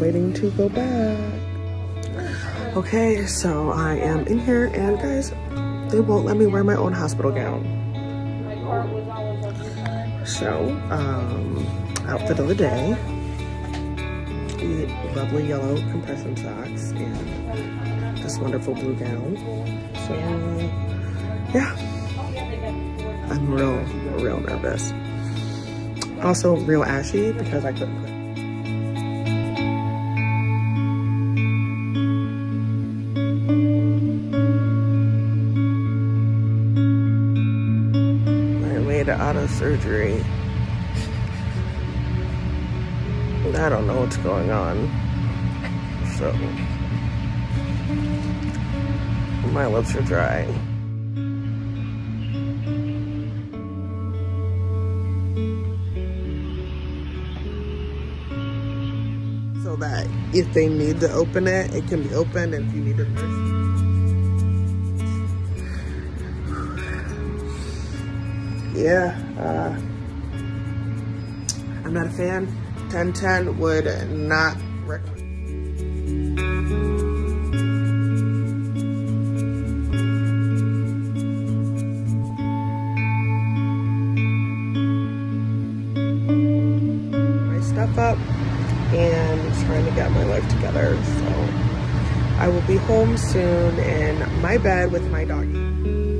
waiting to go back. Okay, so I am in here and guys, they won't let me wear my own hospital gown. So, um, outfit of the day. The lovely yellow compression socks and this wonderful blue gown. So, yeah. I'm real, real nervous. Also real ashy because I couldn't put It out of surgery. I don't know what's going on. So my lips are dry. So that if they need to open it, it can be opened if you need to Yeah, uh, I'm not a fan. 1010 would not recommend. My stuff up and trying to get my life together. So I will be home soon in my bed with my doggy.